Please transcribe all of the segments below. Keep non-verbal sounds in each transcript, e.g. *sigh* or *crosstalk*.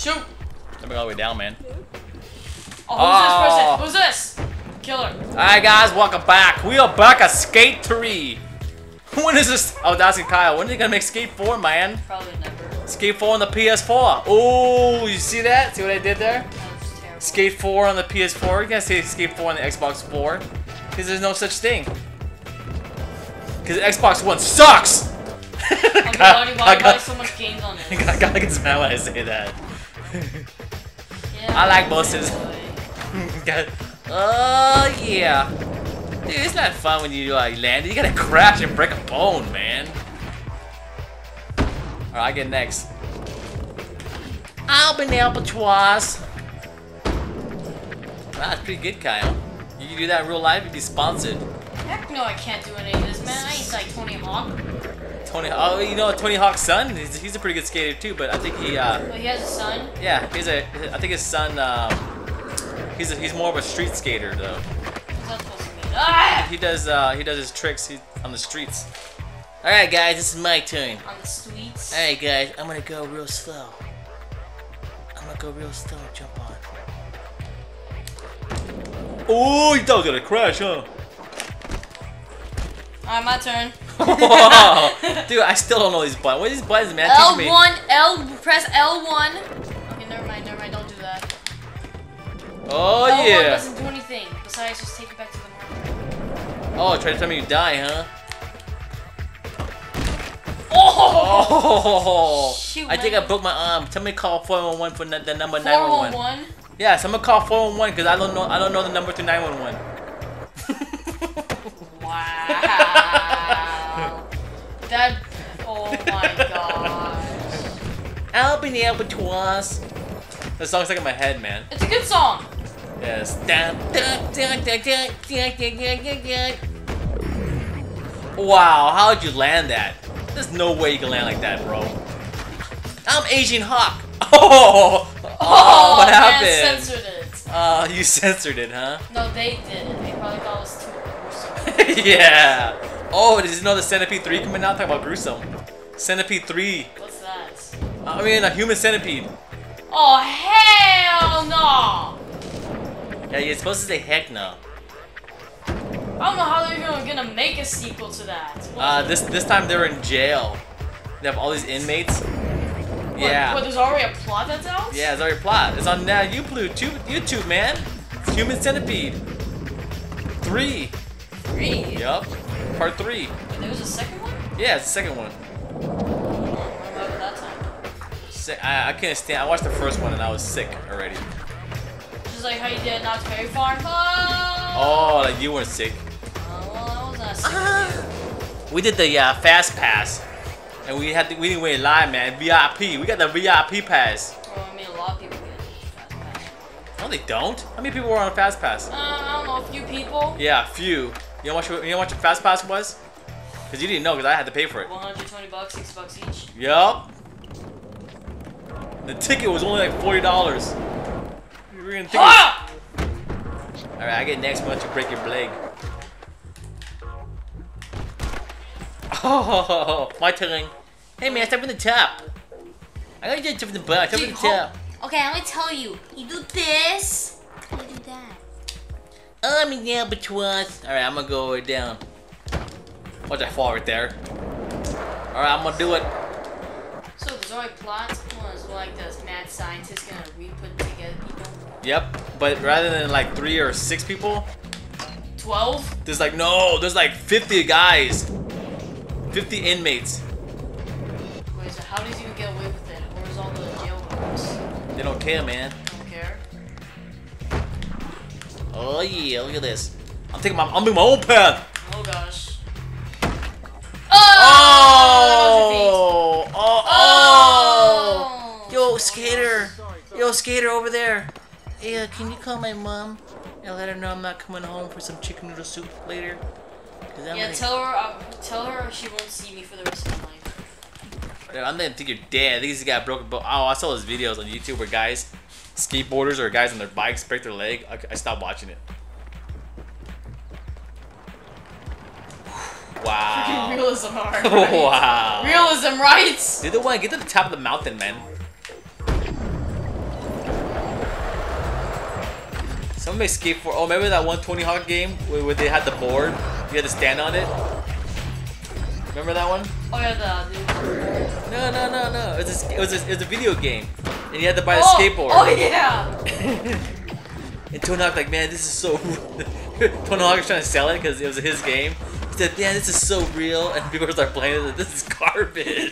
Shoot! Let me go all the way down, man. Oh, who's Oh. this ah. person? Who's this? Killer. Alright guys, welcome back. We are back at Skate 3. *laughs* When is this? Oh, that's Kyle. When are they gonna make Skate 4, man? Probably never. Skate 4 on the PS4. Oh, you see that? See what I did there? That terrible. Skate 4 on the PS4. You can't say Skate 4 on the Xbox 4. Because there's no such thing. Because Xbox One sucks! Okay, God- why, do- why I do you buy so much games on *laughs* this? I gotta get mad when I say that. Yeah, I like bosses. *laughs* Oh, yeah. Dude, it's not fun when you like land. You gotta crash and break a bone, man. Alright, I get next. I'll be the albatross. Wow, that's pretty good, Kyle. You can do that in real life, you'd be sponsored. Heck no, I can't do any of this, man. I ain't like Tony Hawk. Tony, oh, you know Tony Hawk's son? He's, he's a pretty good skater too, but I think he, uh, he has a son. yeah, he's a, I think his son, um, he's a, he's more of a street skater though. What's that supposed to mean? Ah! He does, uh, he does his tricks he, on the streets. All right, guys, this is my turn. On the sweets. All right, guys, I'm gonna go real slow. I'm gonna go real slow. Jump on. Oh, you thought I was gonna crash, huh? Alright, my turn. *laughs* Dude, I still don't know these buttons. What are these buttons, man? L1, L, press L1. Okay, never mind, never mind, don't do that. Oh L1 yeah. doesn't do anything, besides just take it back to the marker. Oh, try to tell me you die, huh? Oh! Oh, Shoot, I think. I broke my arm. Tell me to call 411 for the number 911. 411? Yeah, someone call 411 because I don't know I don't know the number to 911. Wow. that. Oh my gosh. I'll be near Albany us. That song's like in my head, man. It's a good song. Yes. Wow, how'd you land that? There's no way you can land like that, bro. I'm Asian Hawk. Oh, oh, oh what man, happened? censored it. Uh, you censored it, huh? No, they did. They probably thought it was *laughs* yeah. Oh, did you know the Centipede 3 coming out? Talk about gruesome. Centipede 3. What's that? I mean, a human centipede. Oh, hell no! Yeah, you're supposed to say heck no. I don't know how they're gonna, gonna make a sequel to that. What- Uh, this this time they're in jail. They have all these inmates. what, Yeah. What, there's already a plot that's out? Yeah, there's already a plot. It's on now uh, YouTube, YouTube, man. It's Human Centipede. Three. Three? Yup. Part three. Wait, there was a second one? Yeah, it's the second one. What about that time? I, I can't stand. I watched the first one and I was sick already. Just like how you did not very far. Oh, Oh, like you weren't sick. Oh, well, that was not sick. Ah. *laughs* We did the uh, fast pass, and we had to, we didn't wait in line, man. VIP. We got the VIP pass. Well, I mean, a lot of people get fast pass. No, they don't. How many people were on a fast pass? Uh, I don't know, a few people. Yeah, a few. You know what? You know what your fast pass was? Cause you didn't know, cause I had to pay for it. 120 bucks, 6 bucks each. Yup. The ticket was only like forty dollars. You were gonna think. Ah! All right, I get next month to break your leg. Oh, *laughs* my turn. Hey man, start in the top. I gotta get to the bottom. Start in the top. Okay, I'm gonna tell you. You do this. Um, you that. I'm the albatross. All right, I'm gonna go way down. Watch I fall right there. All right, I'm gonna do it. So there's only plots. One is like this mad scientist gonna re-put together people. Yep, but rather than like three or six people, 12? there's like no, there's like 50 guys, 50 inmates. Wait, so how does he even get away with it? Where's all the jail? They don't care, man. Don't care. Oh yeah, look at this. I'm taking my, I'm making my own path. Oh gosh. Oh! Oh, oh, oh. Oh! Yo, skater. Yo, skater over there. Hey, uh, can you call my mom and let her know I'm not coming home for some chicken noodle soup later? Yeah, gonna, tell her. Uh, tell her she won't see me for the rest of my life. I'm gonna think you're dead. I think this guy broke a bone. Oh, I saw those videos on YouTube where guys, skateboarders or guys on their bikes break their leg, I, I stopped watching it. *sighs* Wow. Realism hard. Right? *laughs* wow. Realism right. Did the one get to the top of the mountain, man. Some may skate for. Oh, remember that one Tony Hawk game where, where they had the board? You had to stand on it. Remember that one? Oh yeah, the. No, no, no, no. It was a, it was a, it was a video game and you had to buy a oh, skateboard. Oh yeah. *laughs* and Tony Hawk like, man, this is so. *laughs* Tony Hawk was trying to sell it because it was his game. He said, "Man, this is so real," and people start playing it. Like, this is garbage.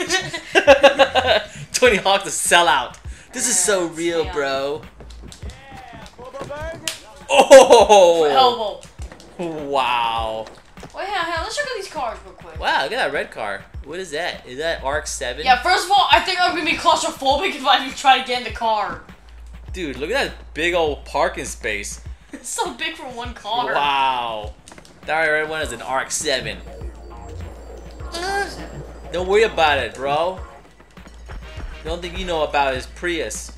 *laughs* Tony Hawk's a sellout. This is so real, bro. Yeah, Oh! Elbow. Wow. Wait, hang on, hang on, let's check out these cars real quick. Wow, look at that red car. What is that? Is that Arc 7? Yeah, first of all, I think I'm gonna be claustrophobic if I even try to get in the car. Dude, look at that big old parking space. *laughs* It's so big for one car. Wow. That red one is an Arc 7. Don't worry about it, bro. The only thing you know about is Prius.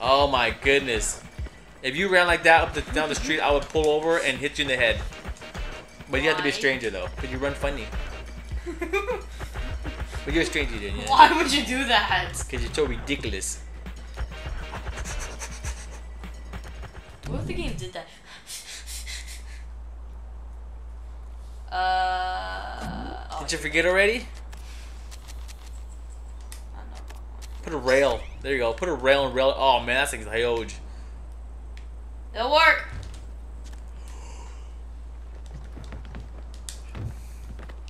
Oh my goodness. If you ran like that up the, down the street, I would pull over and hit you in the head. But you have to be a stranger though, because you run funny. *laughs* But you're a stranger, then, yeah. Why would you do that? Because you're so ridiculous. What if the game did that? *laughs* Uh. Oh, Did you forget already? Put a rail. There you go. Put a rail and rail. Oh man, that thing's huge. It'll work.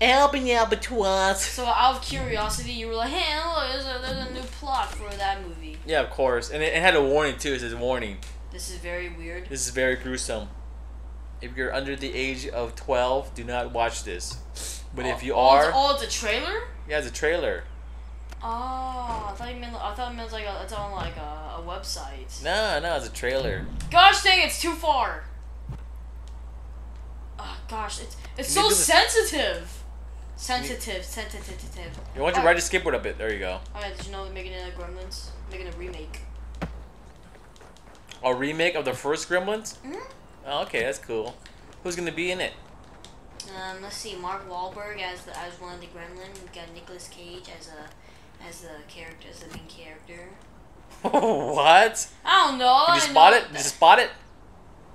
Albin albatross. So out of curiosity, you were like, "Hey, look, there's a, there's a new plot for that movie." Yeah, of course. And it, it had a warning too. It says warning. This is very weird. This is very gruesome. If you're under the age of 12, do not watch this. But if oh, you oh, are, it's, oh, it's a trailer. yeah, it's a trailer. Oh, I thought meant. I thought it meant like a, it's on like a, a website. No, no, it's a trailer. Gosh dang, it's too far. Oh gosh, it's it's Can so sensitive. Sensitive, sensitive. You want to ride your skateboard a bit? There you go. Alright, did you know they're making it a Gremlins? Making a remake. A remake of the first Gremlins. hmm Oh, okay, that's cool. Who's gonna be in it? Um, let's see, Mark Wahlberg as the as one of the Gremlins. We got Nicolas Cage as a as the character, as the main character. *laughs* what? I don't know. Did you spot it? Did you spot it?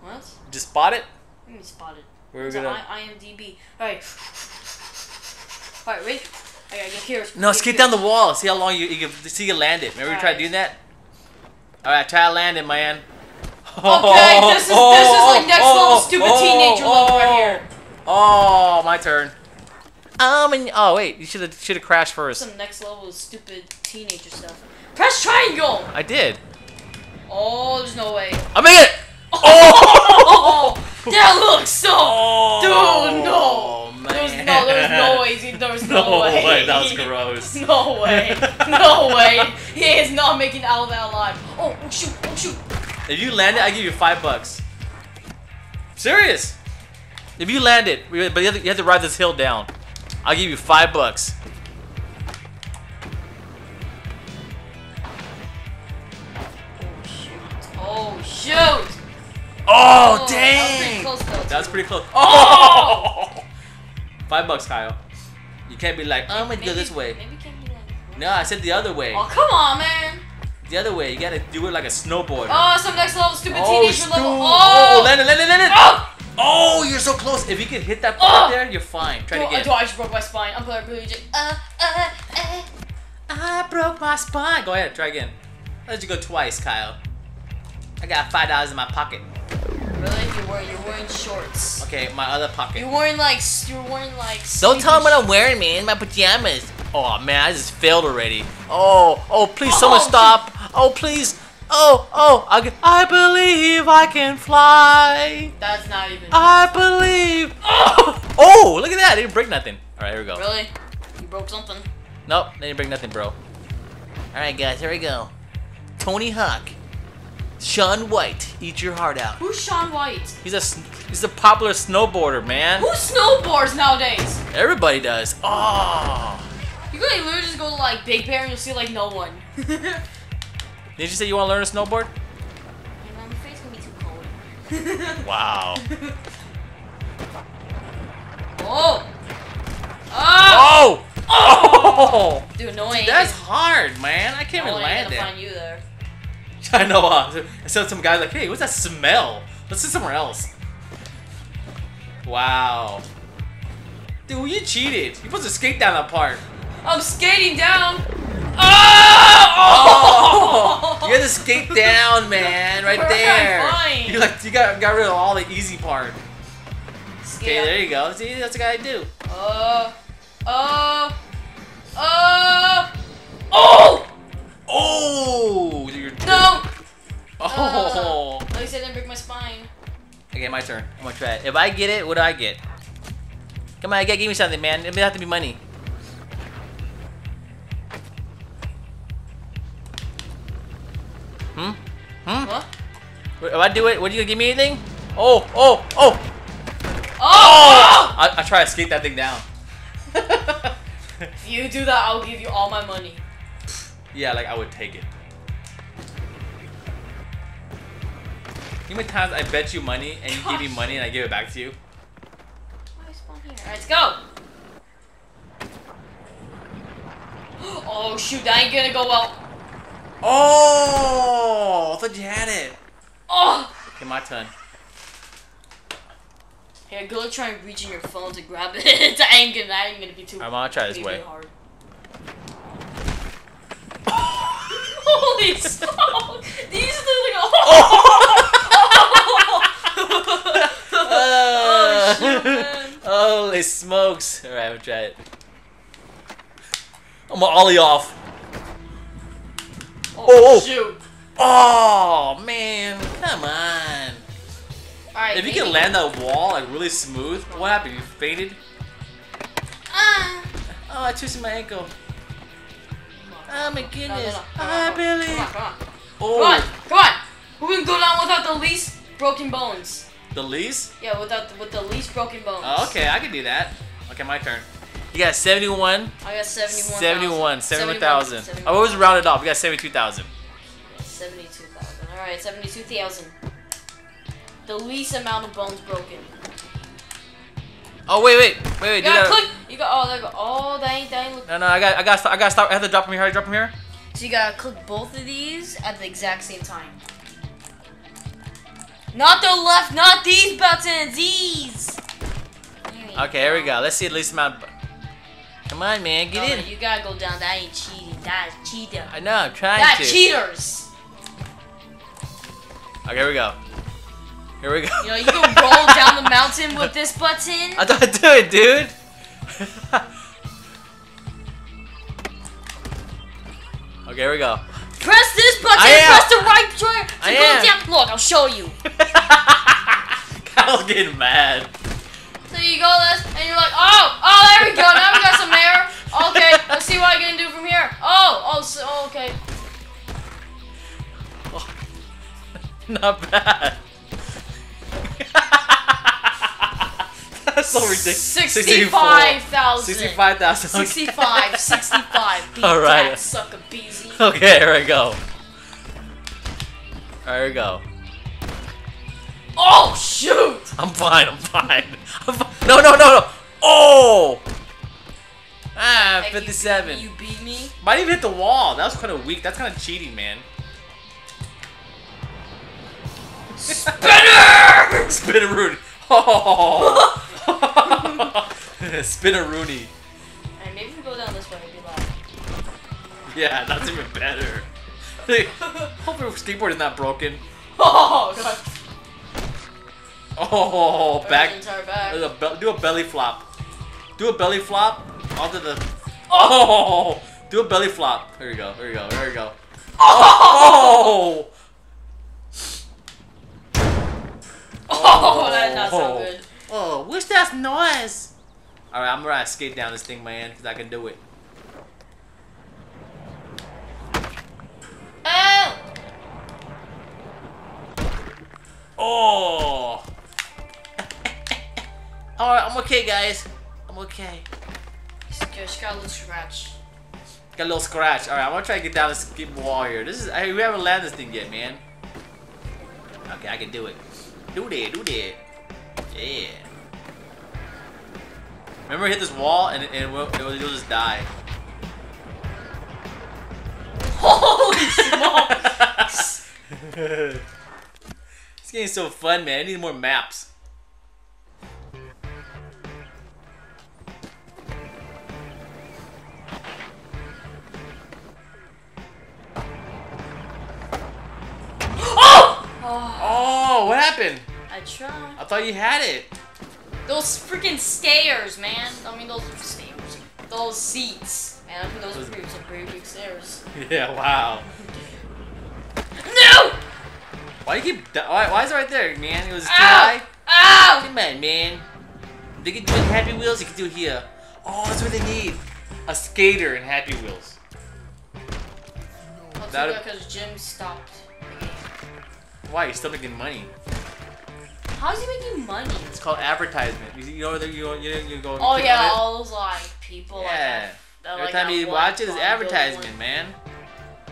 What? Did you spot it? Let me spot it. We were It's gonna. on I- IMDb. Alright. *laughs* Alright, ready? Alright, get here. No, skate down the wall. See how long you, you see you land it. Remember we tried doing that? Alright, try to land it, man. Okay, this is- this is like *laughs* next level stupid teenager oh, level right here. Oh, oh, oh. my turn. Um, and, oh wait, you should have should have crashed first. Some next level stupid teenager stuff. Press triangle! I did. Oh, there's no way. I made it. Oh, *laughs* that looks so. Dude, no. Oh, man. There's no, there's no way. There's no, No way. way, that was gross. *laughs* No way. No way. He is not making out of that alive. Oh, oh shoot, oh shoot. If you land it, I give you five bucks. Serious. If you land it, but you have, to, you have to ride this hill down. I'll give you five bucks. Oh shoot. Oh shoot. Oh, that was dang! pretty close though. That was pretty close. Oh! *laughs* Five bucks, Kyle. You can't be like, "Oh, I'm gonna go this way. Maybe can't be like. No, I said the other way. Oh come on, man. The other way. You gotta do it like a snowboarder. Oh, some next level stupid Oh, teenager level. Oh, oh, Oh. land it, land it, land it. Oh. Oh, you're so close. If you can hit that part Oh. there, you're fine. Try it Oh, again. oh, I just broke my spine. I'm playing really just. Uh, uh, uh. I broke my spine. Go ahead, try again. I'll let you go twice, Kyle. I got five dollars in my pocket. Really? You're wearing, you're wearing shorts. Okay, my other pocket. You're wearing like, you're wearing like. Don't tell them what I'm wearing, man. My pajamas. Oh man, I just failed already. Oh, oh, please, someone Oh, stop. Oh, please. Oh, oh, I, I believe I can fly. That's not even. I believe. Oh, *laughs* oh, look at that. I didn't break nothing. All right, here we go. Really? You broke something. Nope, they didn't break nothing, bro. All right, guys, here we go. Tony Hawk, Shaun White, eat your heart out. Who's Shaun White? He's a he's a popular snowboarder, man. Who snowboards nowadays? Everybody does. Oh. You could like, literally just go to like Big Bear and you'll see like no one. *laughs* you know, Did you say you want to learn to snowboard? Yeah, my face gonna be too cold. *laughs* Wow. *laughs* Oh! Oh! Oh! Oh! Dude, no way. That's hard, man. I can't no even land it. find you there. *laughs* I know. Uh, so some guy like, hey, what's that smell? Let's sit somewhere else. Wow. Dude, you cheated. You're supposed to skate down that part. I'm skating down. Oh! Oh! You had to skate down, man, right Where there. You like you got got rid of all the easy part. Skate Okay, there you go. See, that's what I do. Oh, oh, oh, oh! Oh, you're No! Oh. At least I didn't break my spine. Okay, my turn. I'm gonna try it. If I get it, what do I get? Come on, get give me something, man. It may have to be money. If I do it, what are you gonna give me anything? Oh oh, oh, oh, oh! Oh! I, I try to skate that thing down. If *laughs* you do that, I'll give you all my money. yeah, like I would take it. You know how many times I bet you money and you give me money and I give it back to you? Why spawn here? Let's go. *gasps* Oh shoot, that ain't gonna go well. Oh! I thought you had it. Oh! Okay, my turn. Here, go like try and reach in your phone to grab it. that ain't gonna, that ain't gonna be too. I'm gonna try this way. hard. *laughs* Holy smoke! These look like *laughs* oh, oh shoot, man. Holy smokes! Alright, I'm gonna try it. I'm gonna ollie off. Oh, Oh, oh. shoot! Oh man, come on. Alright, If you can land that wall like really smooth, what happened? You fainted? Ah. Oh, I twisted my ankle. Oh my No, no, goodness. no. Hi, Billy. Come on, come on. Come Oh, on, come on! Who can go down without the least broken bones? the least? Yeah, without with the least broken bones. Oh, okay, I can do that. Okay, my turn. You got 71, I got 71. 71, 71,000. I always round it off. You got 72,000. 72,000. Alright, 72,000. The least amount of bones broken. Oh wait, wait, wait, wait. You gotta click. You got. Oh, there go. Oh, that ain't. That ain't look. No, no, I got, I got, I got to stop. I have to drop from here. You drop from here? So you gotta click both of these at the exact same time. Not the left, not these buttons, these. Okay, here we go. Let's see the least amount. Come on, man, get Oh, in. You gotta go down. That ain't cheating. That is cheating. I know, I'm trying That to. cheaters. Okay, here we go. Here we go. You know, you can roll *laughs* down the mountain with this button. I don't do it, dude. *laughs* okay, here we go. Press this button. I am. Press the right trigger to I go am. down. Look, I'll show you. *laughs* Kyle's getting mad. So you go this, and you're like, oh, oh, there we go. Now we got some air. Okay, let's see what I can do from here. Oh, oh, so, oh, okay. *laughs* Not bad. *laughs* That's so ridiculous. 65,000. 65,000. 65, *laughs* 65. Beat All right. that, sucker beezy. Okay, here we go. Here we go. Oh, shoot. I'm fine, I'm fine. I'm No, no, no, no. Oh! Ah, Heck, you- 57. You beat me? Might even hit the wall. That was kind of weak. That's kind of cheating, man. Spinner! *laughs* Spinneroonie. Oh. *laughs* Spinneroonie. Alright, maybe we go down this way. It'd be loud. Yeah, that's even better. Hope your skateboard is not broken. *laughs* Oh, God. Oh, back. Back. Do a, do a belly flop. Do a belly flop onto the. Oh! oh! Do a belly flop. There you go. There you go. There you go. Oh! oh! Oh, that did not sound good. Oh, what's that noise? Alright, I'm gonna skate down this thing, man, because I can do it. Oh! *laughs* Oh! Alright, I'm okay, guys. I'm okay. Just got a little scratch. Got a little scratch. Alright, I'm gonna try to get down this skip wall here. This is. I, we haven't landed this thing yet, man. Okay, I can do it. Do that, do that. Yeah. Remember, hit this wall and, and we'll, it'll, you'll just die. *laughs* Holy smokes! *laughs* this game's so fun, man. I need more maps. Happened? I thought you had it. Those freaking stairs, man. I mean, those stairs. Those seats. Man, I think those are pretty, some pretty big stairs. *laughs* Yeah, wow. No! Why do you keep? Why, why is it right there, man? It was too Ow! high. Ow! Come on, man. They can do it in Happy Wheels. You can do it here. Oh, that's what they need. A skater in Happy Wheels. I'll That- because Jim stopped the game. Why? You're still making money. How's he making money? It's called advertisement. You, you know where you go. You, you go. Oh yeah, all those like people. Yeah. Like, that, Every like, time you watch it, it's advertisement, one. man.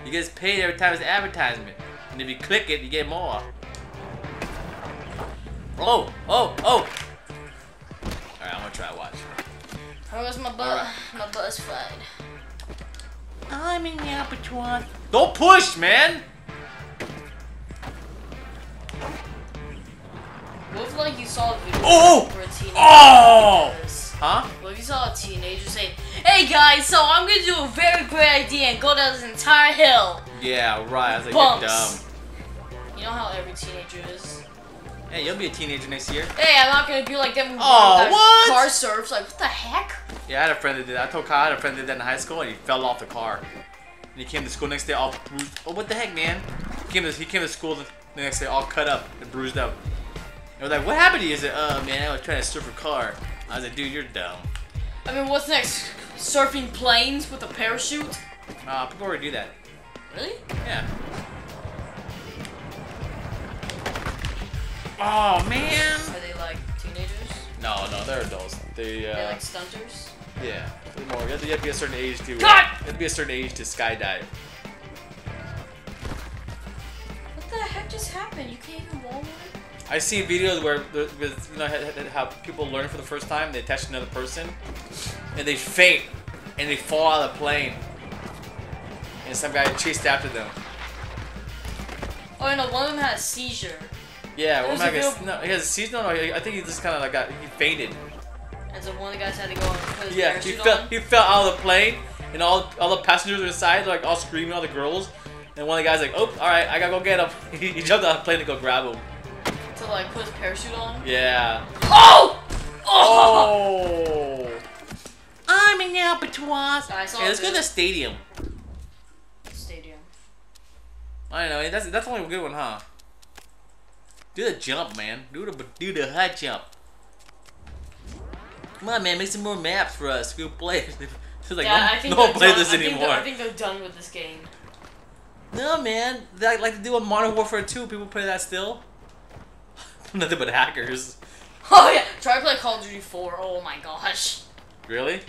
You get paid every time it's advertisement. And if you click it, you get more. Oh, oh, oh! Alright, I'm gonna try to watch. How was my butt? Alright. My butt's fried. I'm in the albatross. Don't push, man! What if like you saw a video Oh! oh! where a teenager Oh! did? Huh? What if you saw a teenager say, "Hey guys, so I'm gonna do a very great idea and go down this entire hill." Yeah, right. I was like, Bumps. you're dumb. You know how every teenager is. Hey, you'll be a teenager next year. Hey, I'm not gonna be like them. Oh, that what? Car surfs. Like what the heck? Yeah, I had a friend that did that. I told Kyle I had a friend that did that in high school and he fell off the car. And he came to school next day all bruised. Oh, what the heck, man? He came to, he came to school the the next day all cut up and bruised up. We're like, what happened to you? He said, oh, man, I was trying to surf a car. I was like, dude, you're dumb. I mean, what's next? Surfing planes with a parachute? Uh, people already do that. Really? Yeah. Oh, man. Are they like teenagers? No, no, they're adults. They, uh... They're uh, like stunters. yeah. They're more. You have, to, you have to be a certain age to. uh, God! You have to be a certain age to skydive. What the heck just happened? You can't even it? I see videos where with you know how people learn for the first time, they attach another person, and they faint, and they fall out of the plane, and some guy chased after them. Oh, no, one of them had a seizure. Yeah, well, There's I'm a not gonna, video- no, he has a seizure. No, no, I think he just kind of like got he fainted. And so one of the guys had to go put his Yeah, he fell on. he fell out of the plane, and all all the passengers were inside, like all screaming, all the girls. And one of the guys like, oh, all right, I gotta go get him. he, *laughs* he jumped out of the plane to go grab him. To like put his parachute on. Yeah. Oh! Oh! Oh. I'm an albatross. I saw Hey, let's go to the- the stadium. Stadium. I don't know. Eh, that's that's only a good one, huh? Do the jump, man. Do the do the high jump. Come on, man. Make some more maps for us. We'll play. *laughs* It's like yeah, no, I think no one play done- this I think anymore. they're- I think they're done with this game. No, man. They like, like to do a Modern Warfare 2. People play that still. *laughs* Nothing but hackers. Oh yeah, try to play Call of Duty 4. Oh my gosh. Really?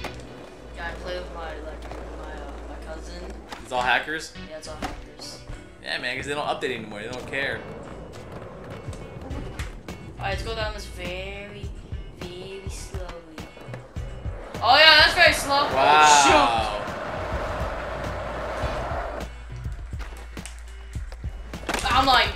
Yeah, I play with my like my uh, my cousin. It's all hackers. Yeah, it's all hackers. Yeah, man. Because they don't update anymore. They don't care. Alright, let's go down this very, very slowly. Oh yeah, that's very slow. Oh, Wow. shoot. I'm like,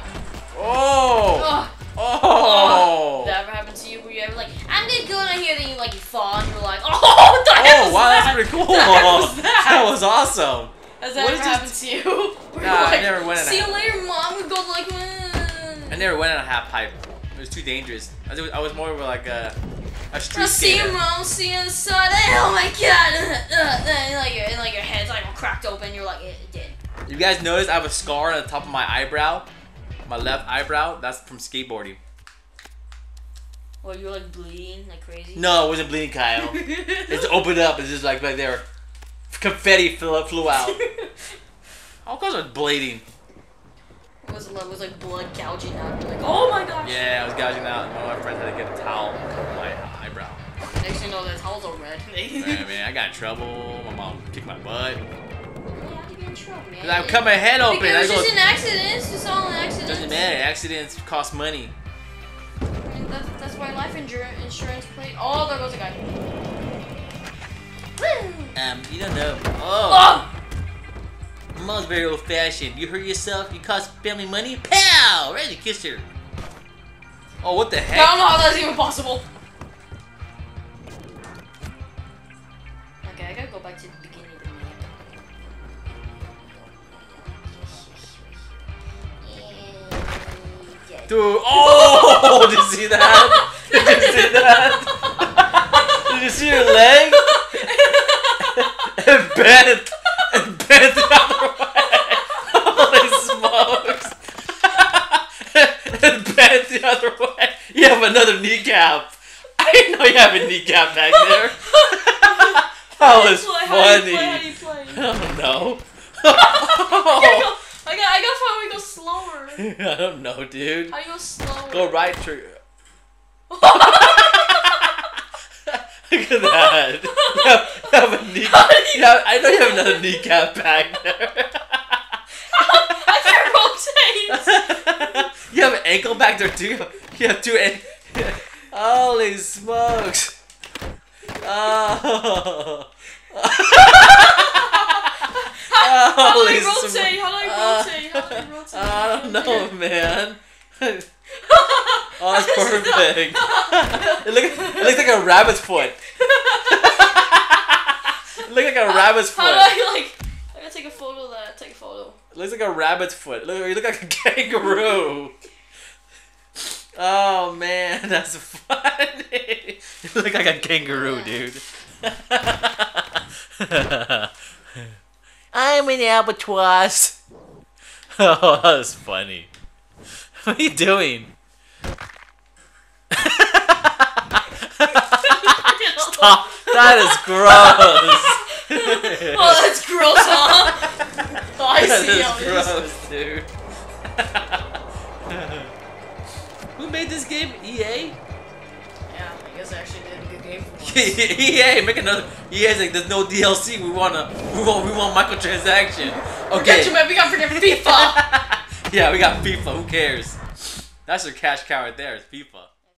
Oh. ugh. Oh. That ever happened to you? Where you ever like, I'm just going on here, then you like you fall and you're like, oh, *laughs* hell Oh wow, that? that's pretty cool. What *laughs* was that? That was awesome. Has that What ever happened to you? *laughs* Where Nah, you're I never went in See a- you later, mom. We go like. "Mm." I never went on a half pipe. It was too dangerous. I was, I was more of like a, a street I'll see you, mom. See you inside. Oh my god! and like your, and like your head's like cracked open. You're like, eh, dead. You guys notice I have a scar on the top of my eyebrow, my left eyebrow. That's from skateboarding. Or you're like bleeding like crazy. No, it wasn't bleeding, Kyle. *laughs* it's opened up. It's just like right there. Confetti flew, flew out. *laughs* All course of bleeding? It was, it was like blood gouging out. You're like, oh my gosh. Yeah, I was gouging out. One of my friends had to get a towel and cover my eyebrow. Next thing you know, the towels are red. *laughs* Man, man, I got in trouble. My mom kicked my butt. Yeah, you get in trouble, man. 'Cause I cut my head open. Because I it's just an accident. It's just all an accident. doesn't matter. Accidents cost money. That's, that's why life insur- insurance play. Oh, there goes a guy. Um, you don't know. Oh. Oh! Mom's very old fashioned. You hurt yourself, you cost family money, pow! Ready to kiss her. Oh, what the heck? I don't know how that's even possible. Dude, oh! *laughs* Did you see that? *laughs* Did you see that? Did you see your leg? It bent! It bent the other way! Holy smokes! it bent the other way! You have another kneecap! I didn't know you have a kneecap back there! *laughs* That was How do you play? How do you funny! play? How do you play? I don't know. I got, I got find a way to go slower. *laughs* I don't know, dude. How you go slower? Go right trigger. *laughs* Look at that. You have, you have a knee. *laughs* You- have, I know you have another kneecap back there. I can't rotate. you have an ankle back there too. You have two. An- Holy smokes! Oh. Do Holy I sm- rotate? How I Uh, rotate? How I don't know, man. Oh, *laughs* that's perfect. It looks, it looks like a rabbit's foot. *laughs* It looks like a rabbit's How do foot. I like? I gotta take a photo of that. Take a photo. It looks like a rabbit's foot. Look, you look like a *laughs* kangaroo. Oh man, that's funny. You look like a kangaroo, dude. I'm an albatross. Oh, that was funny. *laughs* What are you doing? Stop. That is gross. *laughs* Oh, that's gross, huh? *laughs* Oh, I That see is oh, how gross, dude. Who made this game? EA? EA, make another. EA's like, there's no DLC. We wanna, we want, we want microtransaction. Okay. Forget you, man. We got freaking FIFA. *laughs* yeah, we got FIFA. Who cares? That's your cash cow right there. It's FIFA.